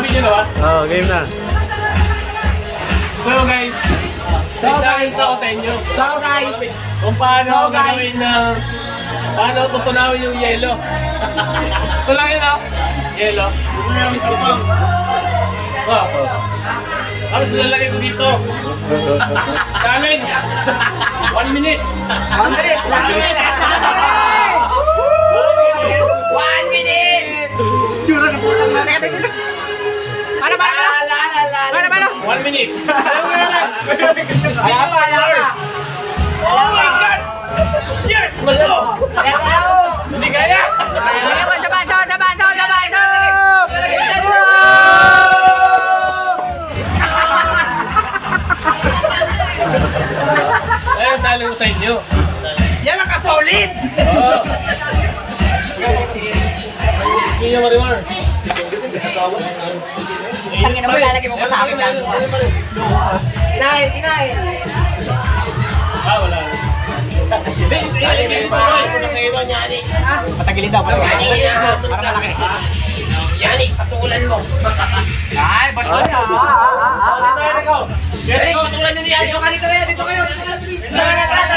Sabi nyo na ba? Oh, game na. So guys, so guys, ako sa inyo. So guys, Kung paano So, guys. gagawin ng paano tutunawin yung yelo. Ito lang yun ah. Yelo. Oh. Tapos nilalagay ko dito. Challenge. One minute. Andres, one minute! One One minute. Kaya pa, kaya pa. Oh my God! Shit! Malo! Kaya pa. Hindi kaya! Kaya pa, sa baso, sa baso, sa baso! Ayun, talo ko sa inyo. Yan ang kasolid! Oo. Hindi nyo marimar. Tangin na mo, lalagay mo pa sa akin lang. Kinain, kinain. Ah, wala. Patagilid daw. Para malaki. Yani, patulan mo. Ay, basta na. Dito, dito. Yani, patulan nyo ni Yani. Dito kayo, dito kayo, dito kayo. Tara, tara,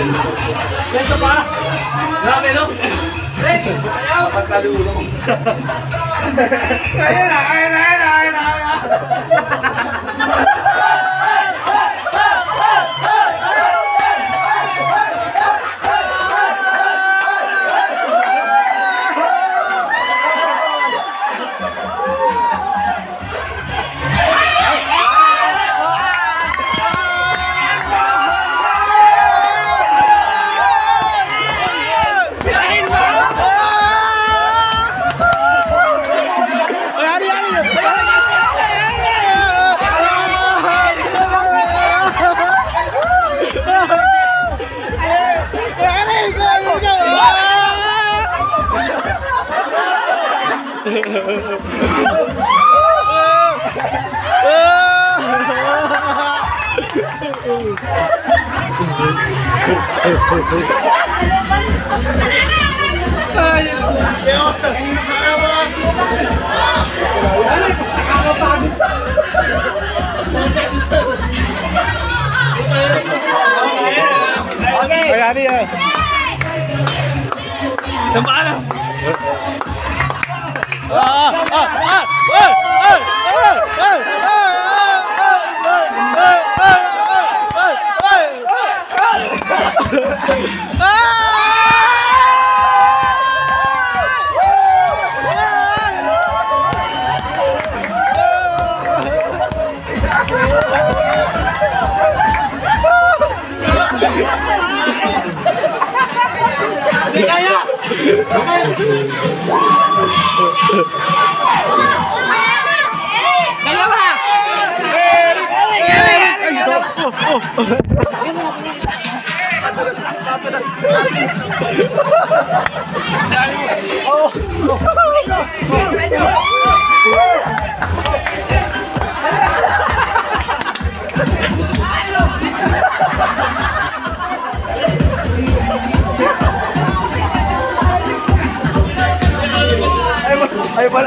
Ganito pa. Grabe, no? Ready? Ayaw. Kaya na, kaya na, kaya na, Oh, oh, oh, oh. Ah! Ah! Ah!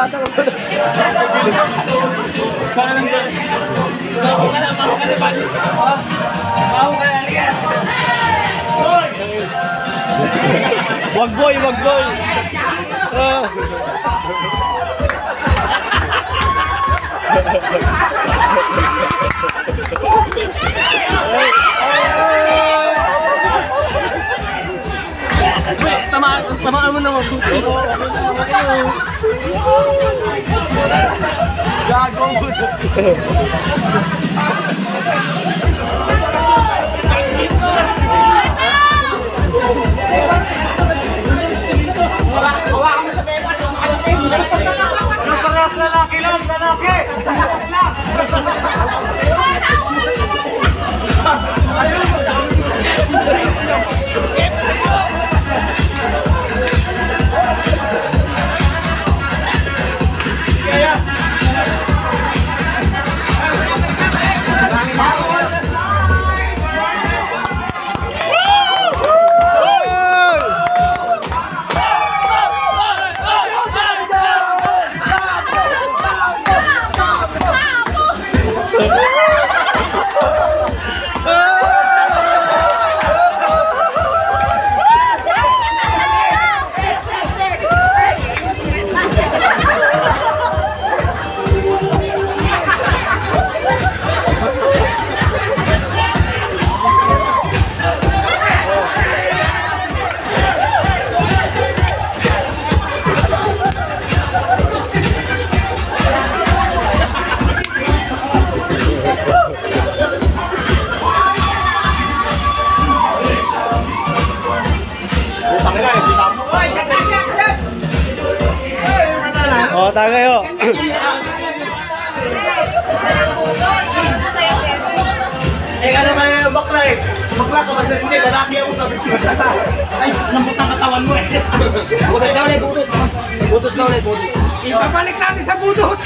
Ah! Ah! Ah! Ah! Ligan! Wag boy, wag boy. Ah. Wait, Gago. Lalaki lang, lalaki! Lalaki lang! Ayun! Tagay oh. Eh, ano kaya yung bakla eh? Bakla ka kasi hindi, lalaki ako sabi ko. Ay, lambot ng katawan mo eh. Butos na ulit, butos. Butos na ulit, butos. Ibabalik natin sa budot.